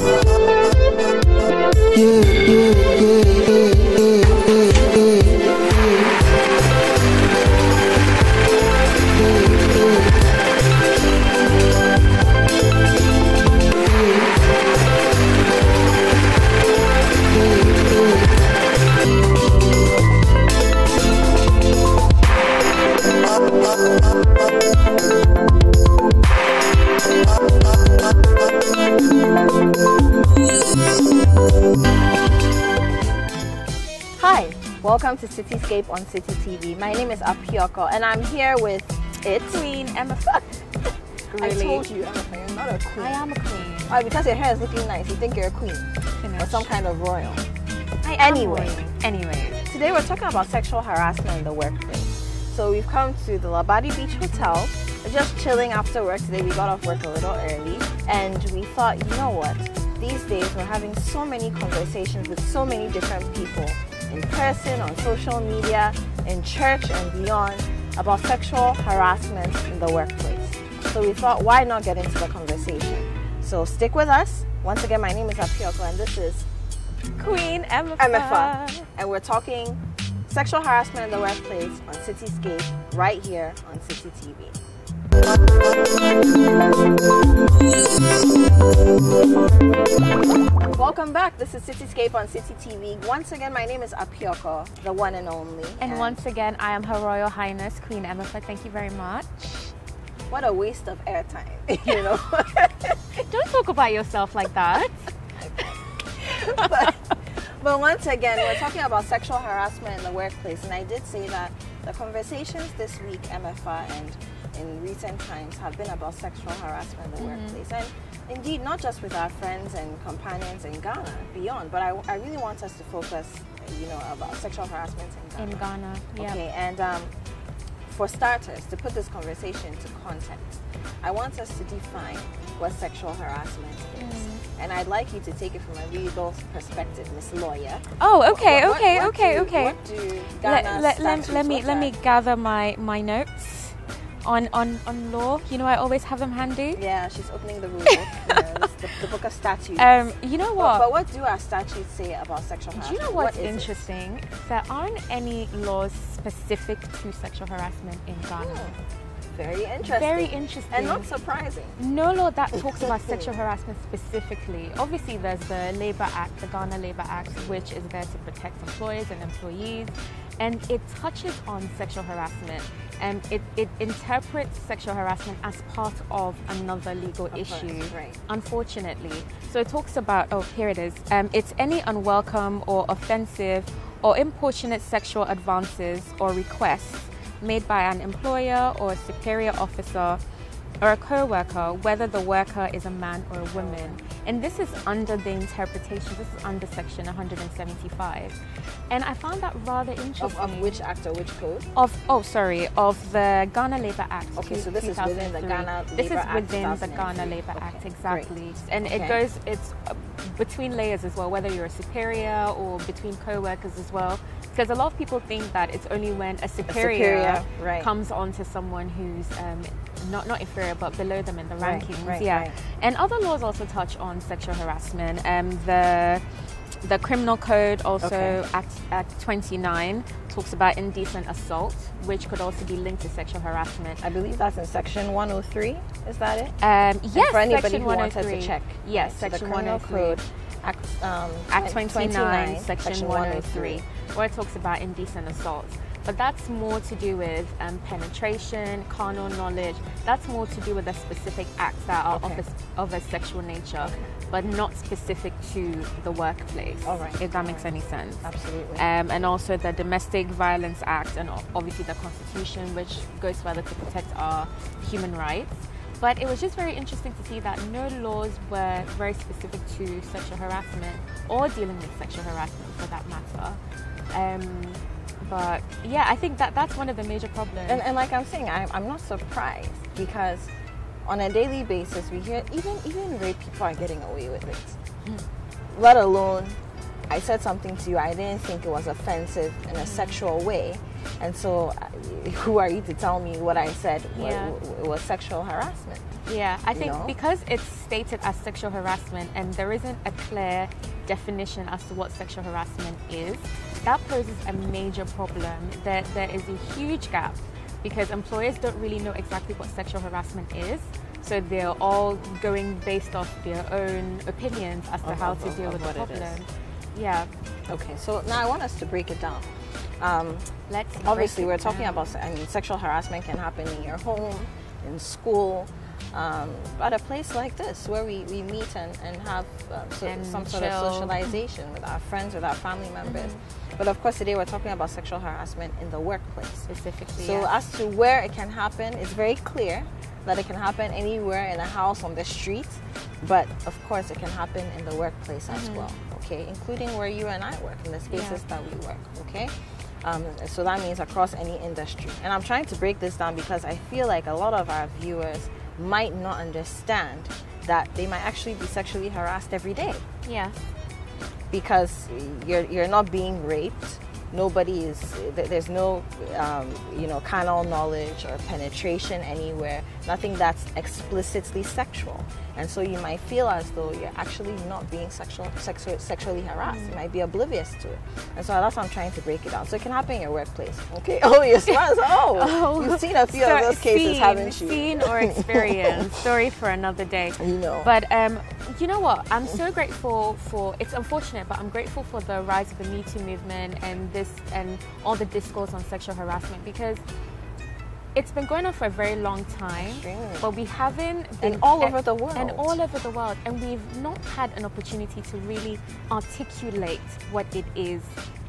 Hi, Citi Scape on Citi TV. My name is Apiorkor and I'm here with it. Queen Emma. I told you, Emma, you're not a queen. I am a queen. Why? Because your hair is looking nice, you think you're a queen Finish. or some kind of royal. I Anyway. royal. Anyway. Today we're talking about sexual harassment in the workplace. So we've come to the Labadi Beach Hotel. We're just chilling after work today. We got off work a little early and we thought, you know what? These days we're having so many conversations with so many different people in person, on social media, in church and beyond about sexual harassment in the workplace. So we thought, why not get into the conversation? So stick with us. Once again, my name is Apiorkor and this is Queen Emma. MFA. And we're talking sexual harassment in the workplace on Citi Scape right here on Citi TV. Welcome back. This is Citi Scape on Citi TV. Once again, my name is Apiorkor, the one and only. And once again, I am Her Royal Highness Queen Emma. Thank you very much. what a waste of airtime, you know. Don't talk about yourself like that. but, but once again, we're talking about sexual harassment in the workplace, and I did say that the conversations this week, MFA, and in recent times have been about sexual harassment in the workplace, and indeed not just with our friends and companions in Ghana, beyond. But I, I really want us to focus, you know, about sexual harassment in Ghana. In Ghana. Yeah. Okay, and um, for starters, to put this conversation into context, I want us to define what sexual harassment is. Mm. And I'd like you to take it from a legal perspective, Miss Lawyer. Oh, okay, What- okay, what okay, do- okay. What do Let, Ghana's let, let, statutes, let me let me gather my, my notes on, on, on law. You know, I always have them handy. Yeah, she's opening the rule book, you know, the, the book of statutes. Um, you know what? but what do our statutes say about sexual harassment? Do you know What what's it? interesting? There aren't any laws specific to sexual harassment in Ghana. Hmm, Very interesting. Very interesting. And not surprising. no law that talks about sexual harassment specifically. Obviously, there's the Labour Act, the Ghana Labour Act, which is there to protect employers and employees, and it touches on sexual harassment. And it, it interprets sexual harassment as part of another legal course, issue, right. unfortunately. So it talks about, oh, here it is. Um, it's any unwelcome or offensive or importunate sexual advances or requests made by an employer or a superior officer or a co-worker, whether the worker is a man or a woman. And this is under the interpretation, this is under section 175. And I found that rather interesting. Of, of which act or which code? Of oh sorry of the Ghana Labour Act. Okay, so this is within the 2003. Ghana This Labour is Act within the Ghana Labour Act exactly, and Okay. it goes it's between layers as well, whether you're a superior or between co-workers as well. Because a lot of people think that it's only when a superior, superior, right. comes on to someone who's um, not not inferior but below them in the Right, rankings. right, yeah, and other laws also touch on sexual harassment. Um, the the criminal code also Okay. Act, Act 29 talks about indecent assault, which could also be linked to sexual harassment. I believe that's in section 103. Is that it? Um, yes, for anybody section who wanted to check. Yes, So section the criminal 103. code, Act, um, Act twen- 29, section 103, where it talks about indecent assault. But that's more to do with um, penetration, carnal knowledge. That's more to do with the specific acts that are Okay. of, a, of a sexual nature, but not specific to the workplace. All right, If that all makes right. any sense. Absolutely. Um, and also the Domestic Violence Act and obviously the Constitution, which goes further to protect our human rights. But it was just very interesting to see that no laws were very specific to sexual harassment or dealing with sexual harassment for that matter. Um, but yeah, I think that that's one of the major problems. And, and like I'm saying, I'm, I'm not surprised because on a daily basis we hear even even rape people are getting away with it. Hmm. Let alone, I said something to you, I didn't think it was offensive in a hmm. sexual way, and so who are you to tell me what I said Yeah. wa- was sexual harassment? Yeah, I think know? because it's stated as sexual harassment and there isn't a clear definition as to what sexual harassment is, that poses a major problem. There, there is a huge gap because employers don't really know exactly what sexual harassment is. So they're all going based off their own opinions as to Of- how of- to deal of with the what it is. problem. Yeah, Okay, so now I want us to break it down. Um, let's. obviously, we're it talking down. about, I mean, sexual harassment can happen in your home, in school, um, at a place like this where we, we meet and, and have uh, so, And some sort of socialization with our friends, with our family members. Mm-hmm. But of course, today we're talking about sexual harassment in the workplace. specifically. So yeah. as to where it can happen, it's very clear that it can happen anywhere in a house, on the street, but of course it can happen in the workplace as well. Okay, including where you and I work in the spaces Yeah. that we work. Okay. Um, so that means across any industry. And I'm trying to break this down because I feel like a lot of our viewers might not understand that they might actually be sexually harassed every day yeah. because you're you're not being raped. Nobody is. There's no, um, you know, carnal knowledge or penetration anywhere. Nothing that's explicitly sexual, and so you might feel as though you're actually not being sexual, sexu- sexually harassed. You might be oblivious to it, and so that's why I'm trying to break it down. So it can happen in your workplace. Okay. Oh, you're smart. Oh, Oh, you've seen a few so- of those cases, seen, haven't you? Seen or experienced. Story for another day. You know. But um, you know what? I'm so grateful for. It's unfortunate, but I'm grateful for the rise of the Me Too movement and this and all the discourse on sexual harassment because it's been going on for a very long time, Extremely. but we haven't been And all over the world. and all over the world, and we've not had an opportunity to really articulate what it is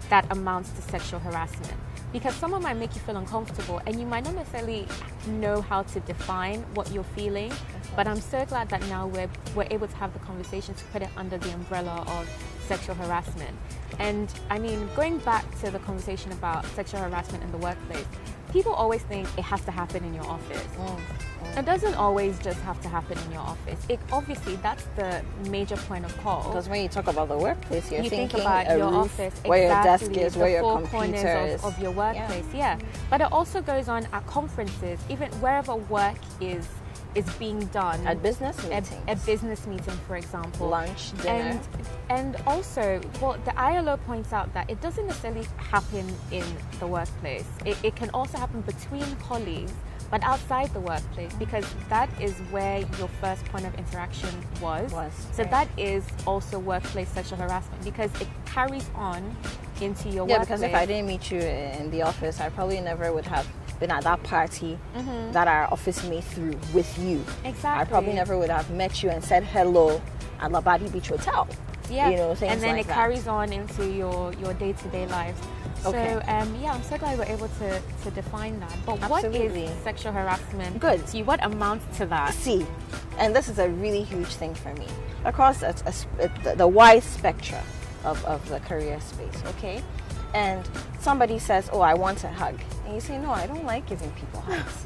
that amounts to sexual harassment. Because someone might make you feel uncomfortable, and you might not necessarily know how to define what you're feeling. But I'm so glad that now we're we're able to have the conversation to put it under the umbrella of sexual harassment. And I mean, going back to the conversation about sexual harassment in the workplace, people always think it has to happen in your office. Mm, mm. It doesn't always just have to happen in your office. It obviously that's the major point of call. Because when you talk about the workplace, you're you think thinking about a your roof, office, where your desk is, where your four computer corners is. of, of your workplace. Yeah. but it also goes on at conferences, even wherever work is is being done. At business a, At, a business meeting, for example. lunch, dinner. And and also, well, the ILO points out that it doesn't necessarily happen in the workplace. It, it can also happen between colleagues, but outside the workplace, because that is where your first point of interaction was. Was, So right. that is also workplace sexual harassment because it carries on into your yeah, workplace. because if I didn't meet you in the office, I probably never would have been at that party that our office made through with you. Exactly. I probably never would have met you and said hello at Labadi Beach Hotel. yeah, You know, things and then like it that. carries on into your your day to day lives. Okay. So um, yeah, I'm so glad we're able to, to define that. But what Absolutely. is sexual harassment? Good. To you, what amounts to that? See, and this is a really huge thing for me across a, a the, the wide spectrum of, of the career space, okay? And somebody says, Oh, I want a hug. And you say, No, I don't like giving people hugs.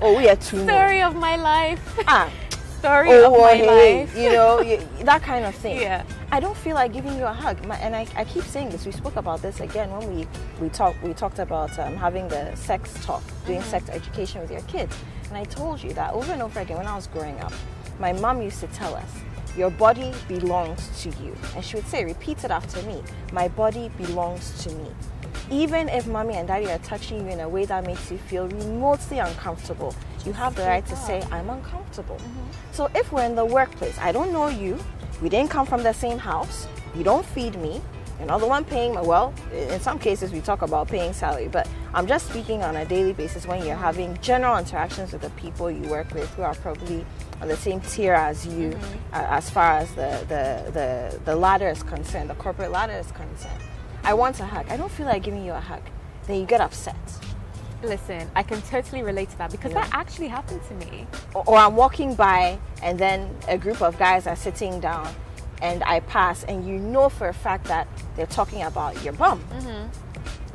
oh, we are too. Story of my life. Ah, Story oh, of my hey, life. you know, you, that kind of thing. Yeah. I don't feel like giving you a hug, My, and I, I keep saying this. We spoke about this again when we we talked we talked about um, having the sex talk, doing Mm-hmm. sex education with your kids, and I told you that over and over again when I was growing up, my mom used to tell us. Your body belongs to you. And she would say, repeat it after me. My body belongs to me. Even if mommy and daddy are touching you in a way that makes you feel remotely uncomfortable, you have the right to say, I'm uncomfortable. Mm-hmm. So if we're in the workplace, I don't know you, we didn't come from the same house, you don't feed me, not the one paying my, well, in some cases we talk about paying salary, but I'm just speaking on a daily basis when you're having general interactions with the people you work with who are probably on the same tier as you uh, as far as the, the, the, the ladder is concerned, the corporate ladder is concerned. I want a hug. I don't feel like giving you a hug. Then you get upset. Listen, I can totally relate to that because Yeah. that actually happened to me. or, or I'm walking by and then a group of guys are sitting down and I pass and you know for a fact that they're talking about your bum.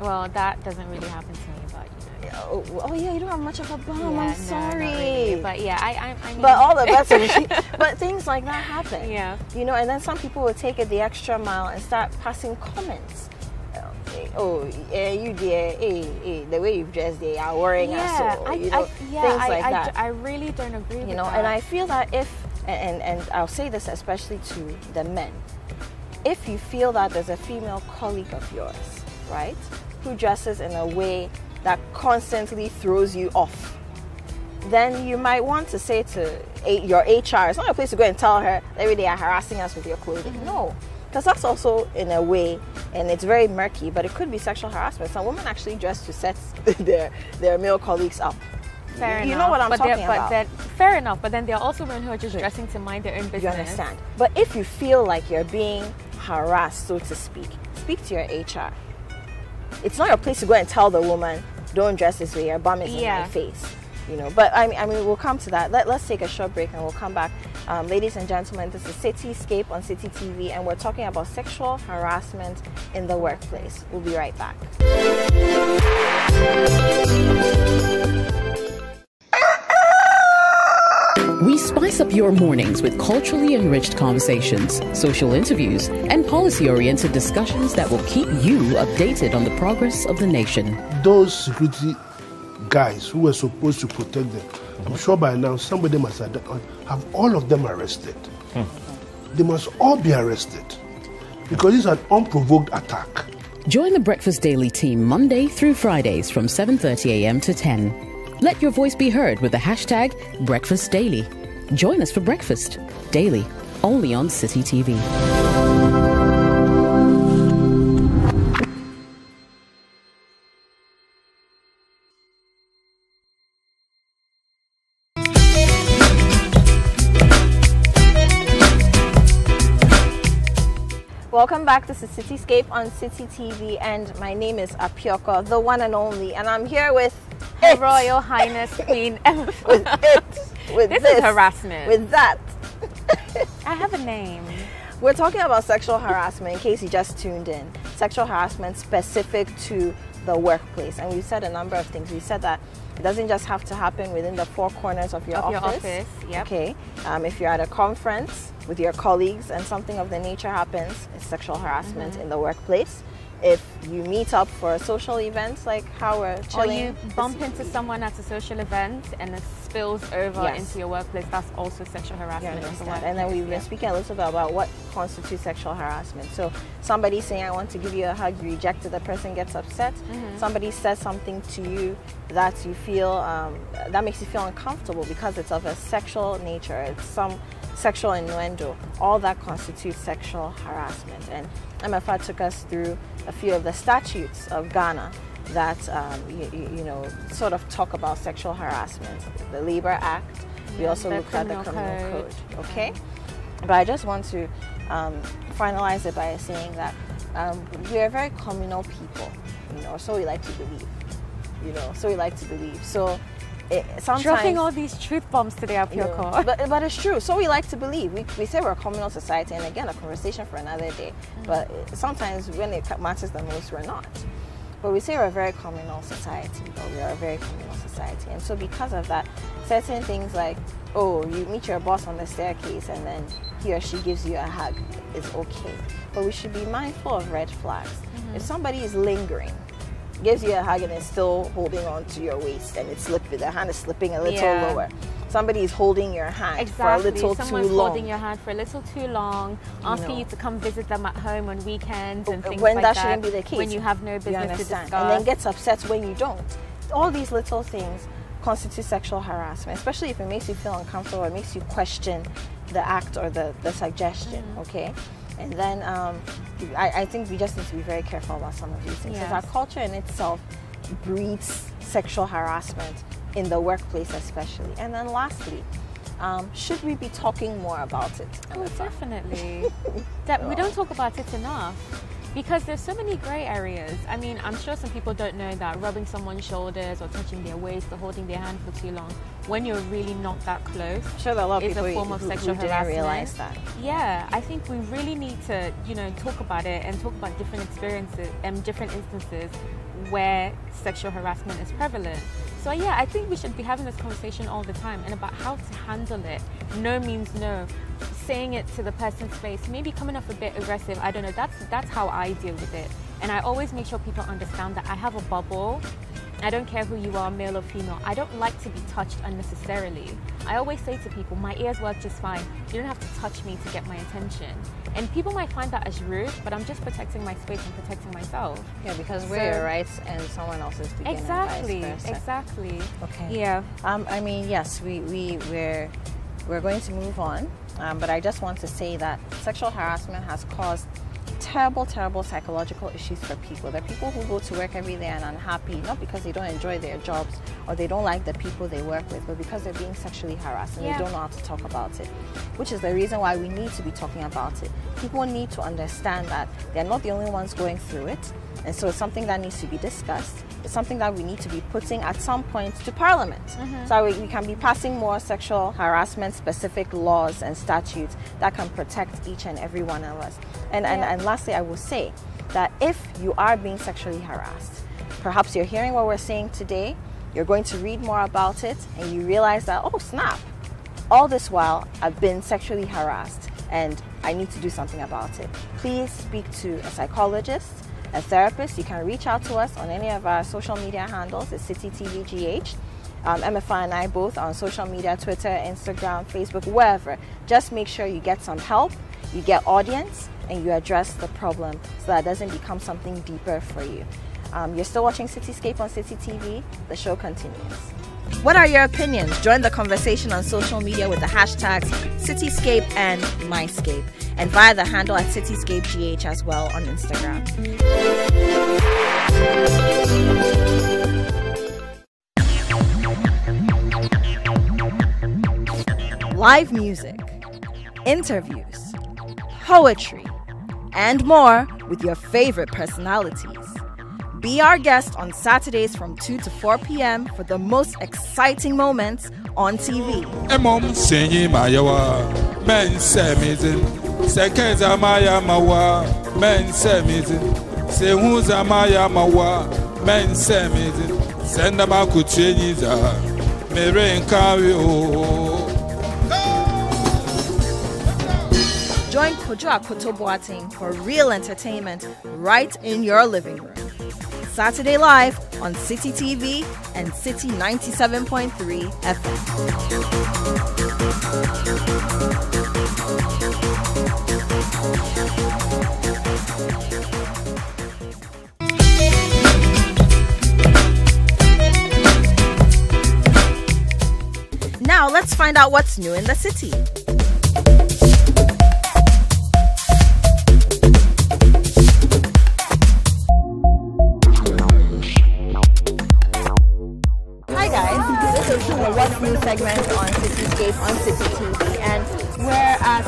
Well, that doesn't really happen to me, but you know. Oh, oh, yeah, you don't have much of a bum. Yeah, I'm not sorry. really. But yeah, I, I, I mean, But all the best. But things like that happen. Yeah. You know, and then some people will take it the extra mile and start passing comments. Uh, oh, yeah, you there, hey, hey, the way you've dressed, they are worrying yeah, us. So, I, you know, I, yeah, things I, like I, that. I really don't agree with you know, that. and I feel that if, and, and I'll say this especially to the men, if you feel that there's a female colleague of yours, right, who dresses in a way that constantly throws you off, then you might want to say to a- your HR, it's not a place to go and tell her every day are harassing us with your clothing. Mm-hmm. No. Because that's also in a way, and it's very murky, but it could be sexual harassment. Some women actually dress to set their, their male colleagues up. Fair you enough. know what I'm but they're- talking but about. then- fair enough. But then there are also women who are just dressing to mind their own business. You understand? But if you feel like you're being harassed, so to speak, speak to your HR. It's not your place to go and tell the woman, don't dress this way, your bum is in my face. You know, but I mean, I mean, we'll come to that. Let, let's take a short break and we'll come back. Um, ladies and gentlemen, this is Citi Scape on Citi TV, and we're talking about sexual harassment in the workplace. We'll be right back. We spice up your mornings with culturally enriched conversations, social interviews, and policy oriented discussions that will keep you updated on the progress of the nation. those security guys who were supposed to protect them, I'm sure by now somebody must have, have all of them arrested. Hmm. They must all be arrested because it's an unprovoked attack. Join the Breakfast Daily team Monday through Fridays from 7:30 a.m. to 10. Let your voice be heard with the hashtag Breakfast Daily. Join us for breakfast daily, only on Citi TV. Welcome back. This is Citi Scape on Citi TV, and my name is Apiorkor, the one and only, and I'm here with Her it. Royal Highness Queen Emma. with it, with This is harassment. with that. I have a name. We're talking about sexual harassment in case you just tuned in. Sexual harassment specific to the workplace. And we said a number of things. We said that it doesn't just have to happen within the four corners of your Of your office. office, yep. Okay. Um, if you're at a conference with your colleagues and something of the nature happens, it's sexual harassment Mm-hmm. in the workplace. If you meet up for a social event like how we're Or you bump into someone at a social event and it spills over Yes. into your workplace. That's also sexual harassment. in the? And then we've been workplace, speaking a little bit about what constitutes sexual harassment. So somebody saying, I want to give you a hug, you reject it, the person gets upset. Mm-hmm. Somebody says something to you that you feel, um, that makes you feel uncomfortable because it's of a sexual nature. It's some sexual innuendo. All that constitutes sexual harassment. And MFA took us through a few of the statutes of Ghana that um, you, you know sort of talk about sexual harassment. The Labor Act. We also the looked at the criminal criminal code. code. Okay, but I just want to um, finalize it by saying that um, we are very communal people. You know, so we like to believe. You know, so we like to believe. So it, sometimes Dropping all these truth bombs today, you know, Apiorkor. but, but it's true. So we like to believe. We, we say we're a communal society, and again, a conversation for another day. Mm. But sometimes when it matters the most, we're not. But we say we're a very communal society, or we are a very communal society. And so because of that, certain things like, oh, you meet your boss on the staircase and then he or she gives you a hug is okay. But we should be mindful of red flags. Mm-hmm. If somebody is lingering, gives you a hug and is still holding on to your waist and it's slipping, the hand is slipping a little Yeah. lower. Somebody is holding your hand Exactly. for a little Someone's too long. holding your hand for a little too long, asking know. you to come visit them at home on weekends and things when like that that. shouldn't be the case. When you have no business to discuss. And then gets upset when you don't. All these little things constitute sexual harassment, especially if it makes you feel uncomfortable, it makes you question the act or the, the suggestion, Mm-hmm. okay? And then um, I, I think we just need to be very careful about some of these things. Because Yes. our culture in itself breeds sexual harassment in the workplace, especially. And then lastly, um, should we be talking more about it? Oh, definitely. that we don't talk about it enough because there's so many grey areas. I mean, I'm sure some people don't know that rubbing someone's shoulders or touching their waist or holding their hand for too long when you're really not that close I'm sure that a lot of is people a form of who, who sexual didn't harassment. realize that. Yeah, I think we really need to, you know, talk about it and talk about different experiences and different instances where sexual harassment is prevalent. So yeah, I think we should be having this conversation all the time and about how to handle it. No means no. Saying it to the person's face, maybe coming off a bit aggressive. I don't know. That's that's how I deal with it. And I always make sure people understand that I have a bubble. I don't care who you are, male or female. I don't like to be touched unnecessarily. I always say to people, my ears work just fine. You don't have to touch me to get my attention. And people might find that as rude, but I'm just protecting my space and protecting myself. Yeah, because we're your rights and someone else's beginning. Exactly, exactly. Okay. Yeah. Um, I mean, yes, we, we, we're, we're going to move on, um, but I just want to say that sexual harassment has caused terrible, terrible psychological issues for people. There are people who go to work every day and unhappy, not because they don't enjoy their jobs or they don't like the people they work with, but because they're being sexually harassed and Yeah. they don't know how to talk about it, which is the reason why we need to be talking about it. People need to understand that they're not the only ones going through it, and so it's something that needs to be discussed. It's something that we need to be putting at some point to Parliament, mm-hmm. so we, we can be passing more sexual harassment specific laws and statutes that can protect each and every one of us. And, and, and lastly, I will say that if you are being sexually harassed, perhaps you're hearing what we're saying today, you're going to read more about it, and you realize that, oh, snap, all this while I've been sexually harassed and I need to do something about it. Please speak to a psychologist, a therapist. You can reach out to us on any of our social media handles. It's CitiTVGH. Um, MFI and I both on social media, Twitter, Instagram, Facebook, wherever. Just make sure you get some help, you get audience, and you address the problem so that it doesn't become something deeper for you. Um, you're still watching Citi Scape on Citi TV. The show continues. What are your opinions? Join the conversation on social media with the hashtags CitiScape and MyScape, and via the handle at CitiScapeGH as well on Instagram. Live music, interviews, poetry, and more with your favorite personalities. Be our guest on Saturdays from 2 to 4 p.m. for the most exciting moments on TV. Emom senyi mayawa men Join Kojo Akoto Boateng for real entertainment right in your living room. Saturday Live on Citi TV and Citi 97.3 FM. Now let's find out what's new in the city. Guys, this the What's New segment on Citi Scape on Citi TV, and we're at.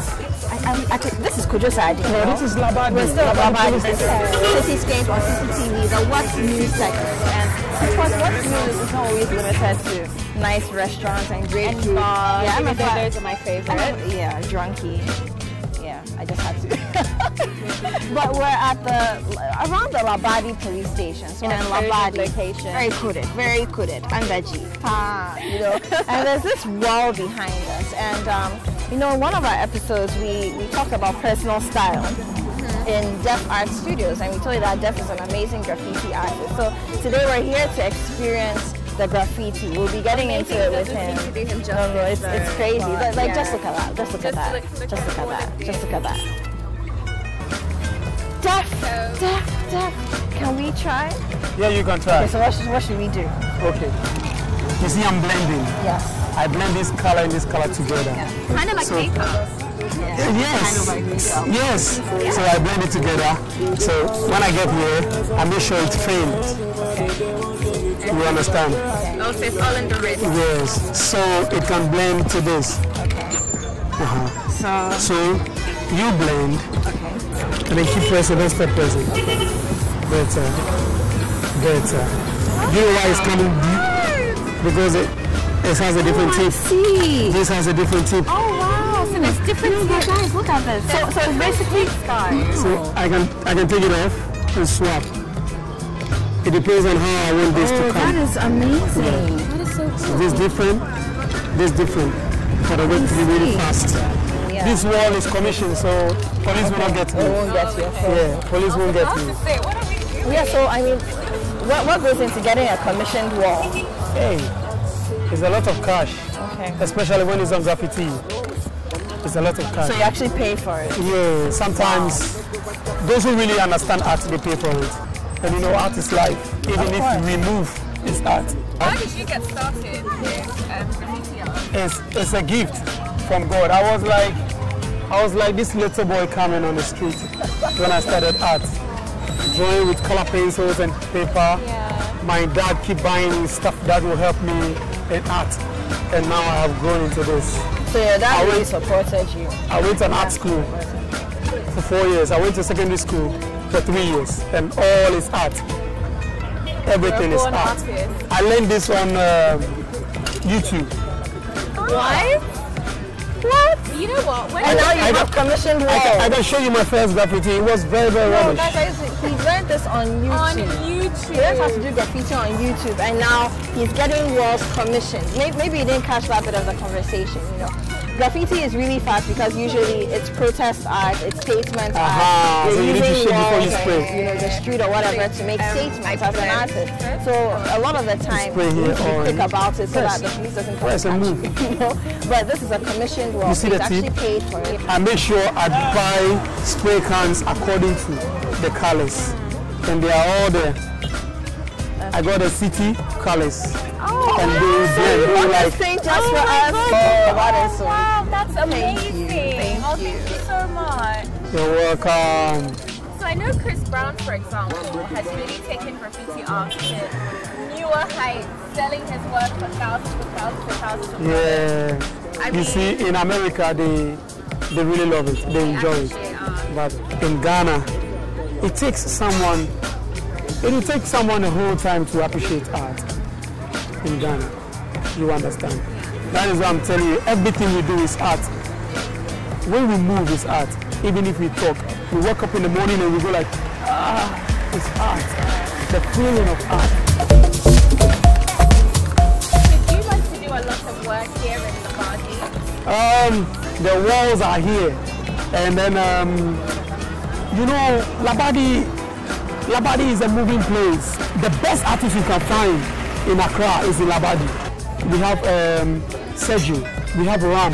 I, I'm, I think this is Kujo Sadi. No, this is Labadi. We're still at Labadi. This is Citi Scape on Citi TV, the What's New segment, and of course, What's New is not always limited to nice restaurants and great And food. bars, yeah, I'm a even fan. those are my favorite. I'm a- yeah, drunky. Just had to. but we're at the around the Labadi police station. So In a Labadi location. Very coded, very coded. Angaji. Ah, you know. and there's this wall behind us. And um, you know, in one of our episodes we, we talked about personal style. In Def Art Studios, and we told you that Def is an amazing graffiti artist. So today we're here to experience the graffiti. We'll be getting into it with him. seem to no, no, it's, uh, it's crazy. but Like, like, yeah. just look at that. Just look at Just that. look- look just look at that. Just look at is. that. Def, Def, Def. Can we try? Yeah, you can try. Okay, so what should, what should we do? Okay. You see, I'm blending. Yes. I blend this color and this color together. Kind of like So- makeup. Yes. Yes. So I blend it together. So when I get here, I make sure it's faint. You understand? Oh, so it's all in the wrist. Yes. So it can blend to this. Okay. Uh-huh. So, So you blend okay. and then keep pressing, don't stop pressing. Better. Better. You know why it's coming deep? Because it, it has a different tip. See. This has a different tip. Oh wow! So there's different. Yeah, guys, look at this. So, so it's basically So I can I can take it off and swap. It depends on how I want this to Oh, that come. is amazing. So cool. this different, this different. For the work to be really fast. Yeah. This wall is commissioned, so police will not get me. It won't get you. Yeah, police won't get me. Say, what are we Yeah, so I mean, what, what goes into getting a commissioned wall? Hey, it's a lot of cash, Okay. especially when it's on graffiti. It's a lot of cash. So you actually pay for it. Yeah, sometimes those who really understand art, they pay for it. And you know, art is life. Even if you remove, it's art. How did you get started with um, graffiti art? It's, it's a gift from God. I was like, I was like this little boy coming on the street when I started art, drawing with color pencils and paper. My dad keep buying stuff that will help me in art, and now I have grown into this. So your dad I really went- supported you. I went to an art school for four years. I went to secondary school for three years, and all is art. Everything is born art. artist. I learned this on um YouTube. What? What? You know what? When And now I you have don't- commissioned I can, I can show you my first graffiti. It was very, very No, rubbish. that's why he learned this on YouTube. on YouTube. YouTube. He learned how to do graffiti on YouTube, and now he's getting walls commissioned. Maybe, maybe you didn't catch that bit of the conversation. You know, graffiti is really fast because usually it's protest art, it's statement Aha, art. so You're you need to using shake before you walls spray. and, you know, the street or whatever to make um, statements as an artist. So a lot of the time, Spray you need to be quick about it so Press. that the police doesn't come Press and and move. you. You know, but this is a commissioned work. You see he's the actually tip? paid for it. I make sure I buy spray cans according to the colors, and they are all there. I got the city colors, blend. They What like just oh for my us? Oh, Wow, that's Thank amazing. you, thank oh, you. thank you so much. you're welcome. So I know Chris Brown, for example, has really taken graffiti art to newer heights, selling his work for thousands and thousands and thousands of Yeah. I You mean- see, in America, they they really love it. They enjoy it. But in Ghana, it takes someone, it will take someone a whole time to appreciate art in Ghana. You understand? That is why I'm telling you, everything we do is art. When we move, it's art. Even if we talk, we wake up in the morning and we go like, ah, it's art. The feeling of art. You like to do a lot of work here in the body? Um, the walls are here, and then um, you know, Labadi, Labadi is a moving place. The best artist you can find in Accra is in Labadi. We have um, Sergio, we have Ram,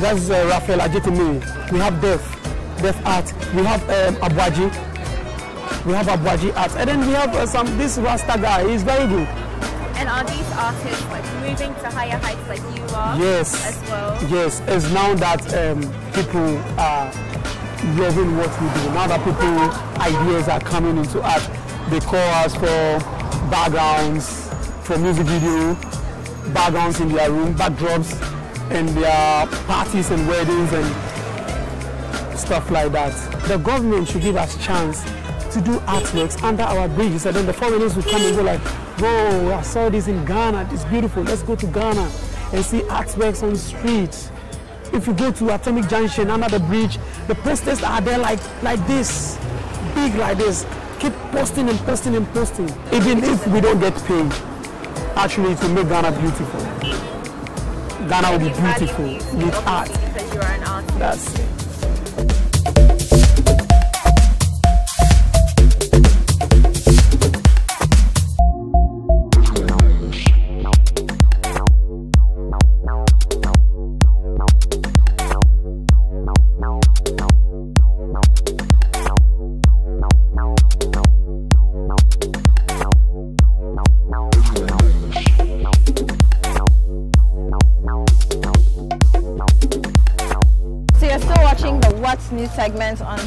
that's uh, Raphael Ajetemi. We have Def, Def Art. We have um, Abwaji, we have Abwaji Art, and then we have uh, some this Rasta guy. He's very good. And are these artists like moving to higher heights like you are Yes. as well? Yes, it's now that um, people are loving what we do. Now that people ideas are coming into art, they call us for backgrounds, for music video, backgrounds in their room, backdrops, and their parties and weddings and stuff like that. The government should give us chance to do artworks under our bridges, and then the foreigners will come and go like, "Whoa, I saw this in Ghana. It's beautiful. Let's go to Ghana and see artworks on the street." If you go to Atomic Junction under the bridge, the posters are there like like this, big like this. Keep posting and posting and posting. Even if we don't get paid, actually will make Ghana beautiful. Ghana will be beautiful with art. obviously because you are an artist. That's it.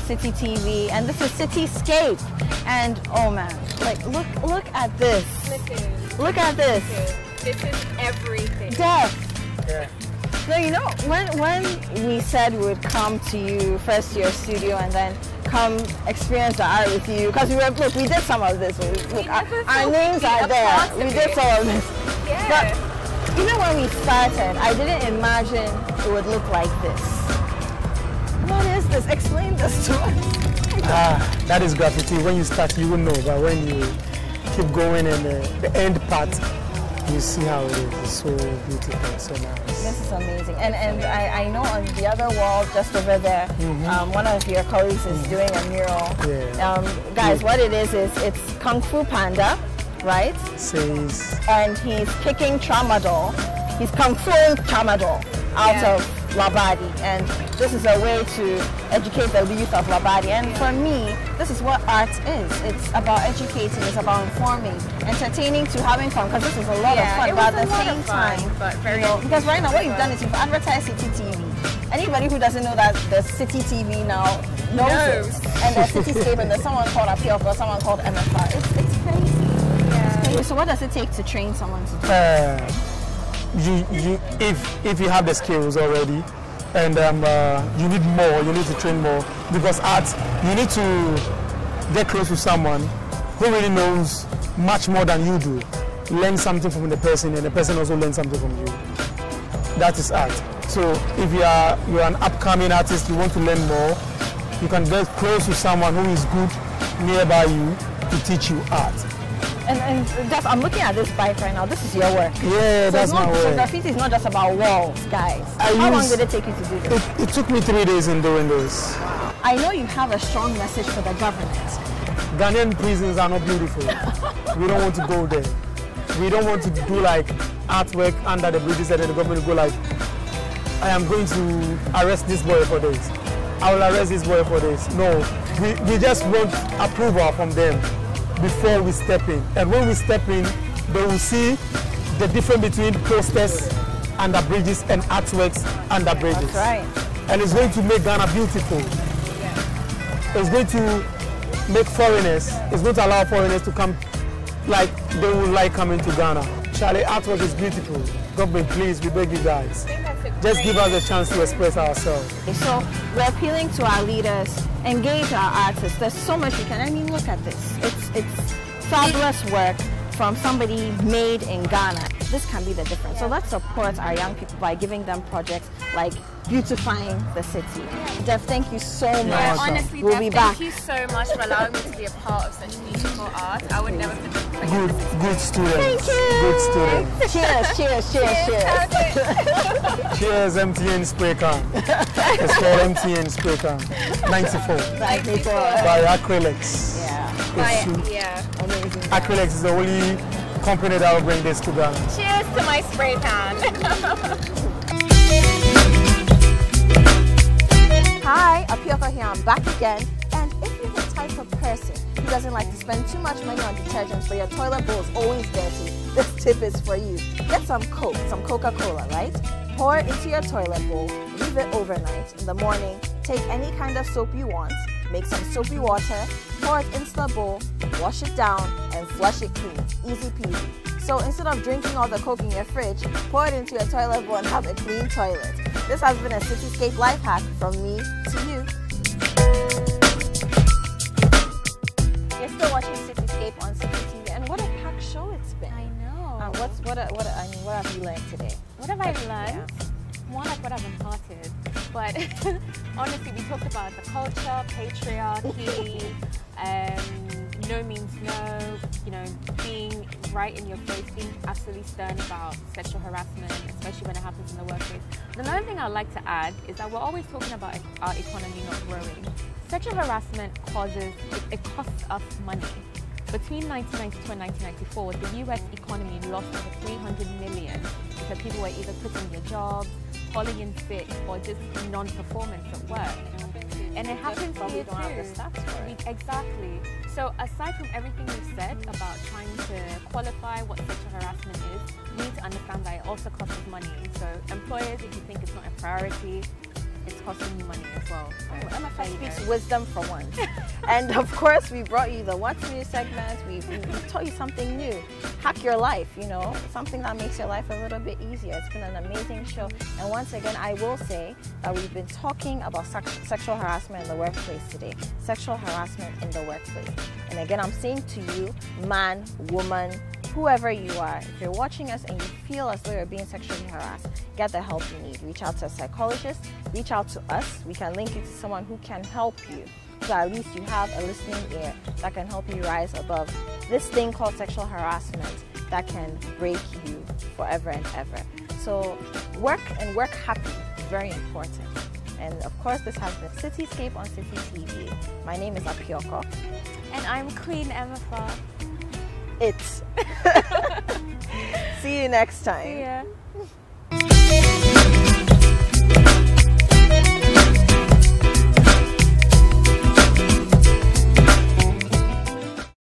Citi TV, and this is Citi Scape. And oh man, like look look at this. Listen, Look at this. this is everything. Def. No, you know when when we said we would come to you first to your studio and then come experience the art with you because we were look we did some of this. We, look, our, our names are there. We did some of this. Yeah. But even when we started, I didn't imagine it would look like this. What is this? Explain this to us. Ah, that is graffiti. When you start, you will know, but when you keep going and uh, the end part, you see how it is. It's so beautiful, so nice. This is amazing. And and I, I know on the other wall, just over there, um, one of your colleagues is doing a mural. Yeah. Um, guys, what it is is it's Kung Fu Panda, right? Says And he's kicking tramadol. He's Kung Fu tramadol out Yeah. of Labadi. And this is a way to educate the youth of Labadi. And for me, this is what art is. It's about educating, it's about informing, entertaining to having fun, because this is a lot Yeah, of fun. it but was at a the lot same of fun, time, but very you know, because right now what you've done is you've advertised Citi TV. Anybody who doesn't know that the Citi TV now knows Knows. it. And there's Citi Scape and there's someone called Appeal or someone called MFR. It's, it's crazy. Yeah. So what does it take to train someone to do? uh, you, you, if if you have the skills already, and um, uh, you need more, you need to train more because art, you need to get close to someone who really knows much more than you do. Learn something from the person, and the person also learn something from you. That is art. So if you are you are an upcoming artist, you want to learn more, you can get close to someone who is good nearby you to teach you art. And, and Jeff, I'm looking at this bike right now. This is your work. Yeah, so that's it's not, my so work. graffiti is not just about walls, guys. I How long did it take you to do this? It, it took me three days in doing this. I know you have a strong message for the government. Ghanaian prisons are not beautiful. we don't want to go there. We don't want to do like artwork under the bridges and then the government will go like, I am going to arrest this boy for this. I will arrest this boy for this. No, we, we just want approval from them before we step in. And when we step in, they will see the difference between posters under bridges and artworks under bridges. right. And it's going to make Ghana beautiful. Yeah. It's going to make foreigners, it's going to allow foreigners to come like they would like coming to Ghana. Charlie, artwork is beautiful. Government, please, we beg you guys. Just give us a chance to express ourselves. So we're appealing to our leaders, engage our artists. There's so much you can. I mean, look at this. It's it's fabulous work from somebody made in Ghana. This can be the difference. So let's support our young people by giving them projects like beautifying the city. Def, thank you so much. Yeah, Awesome. honestly, We'll Def, be thank back. you so much for allowing me to be a part of such beautiful art. I would never forget Good, good students. Thank you. Good students. cheers, cheers, cheers, cheers. Cheers, MTN Spray Can. It's called MTN Spray Can. 94 Thank you. by Acrylex. Yeah, It's But, su- yeah. amazing. Acrylex is the only company that will bring this to Ghana. Cheers to my spray can. Hi, Apiorkor here. I'm back again. And if you're the type of person who doesn't like to spend too much money on detergents, but your toilet bowl is always dirty, this tip is for you. Get some Coke, some Coca-Cola, right? Pour it into your toilet bowl, leave it overnight. In the morning, take any kind of soap you want, make some soapy water, pour it into the bowl, wash it down, and flush it clean. Easy peasy. So instead of drinking all the Coke in your fridge, pour it into your toilet bowl and have a clean toilet. This has been a Citi Scape life hack from me to you. Still watching Citi Scape on Citi TV, and what a packed show it's been. I know. Uh, what's what? A, what? A, I mean, what have you learned today? What have I learned? More like what I've imparted. But honestly, we talked about the culture, patriarchy, um, no means no, you know, being right in your face, being absolutely stern about sexual harassment, especially when it happens in the workplace. Another thing I'd like to add is that we're always talking about our economy not growing. Sexual harassment causes, it, it costs us money. Between 1992 and 1994, the US economy lost over 300 million because people were either quitting their jobs, calling in sick, or just non-performance at work. And it happens here don't have the too. stats for it. Exactly. So aside from everything we've said about trying to qualify what sexual harassment is, you need to understand that it also costs us money. So employers, if you think it's not a priority, it's costing you money as well. So there MFI speaks wisdom for once. and of course, we brought you the What's New segment. We, we, we taught you something new. Hack your life, you know, something that makes your life a little bit easier. It's been an amazing show. And once again, I will say that we've been talking about sex- sexual harassment in the workplace today. Sexual harassment in the workplace. And again, I'm saying to you, man, woman, whoever you are, if you're watching us and you feel as though you're being sexually harassed, get the help you need. Reach out to a psychologist, reach out to us. We can link you to someone who can help you. So at least you have a listening ear that can help you rise above this thing called sexual harassment that can break you forever and ever. So work and work happy is very important. And of course, this has been Citi Scape on Citi TV. My name is Apiorkor. And I'm Queen Emma. It. See you next time. See ya.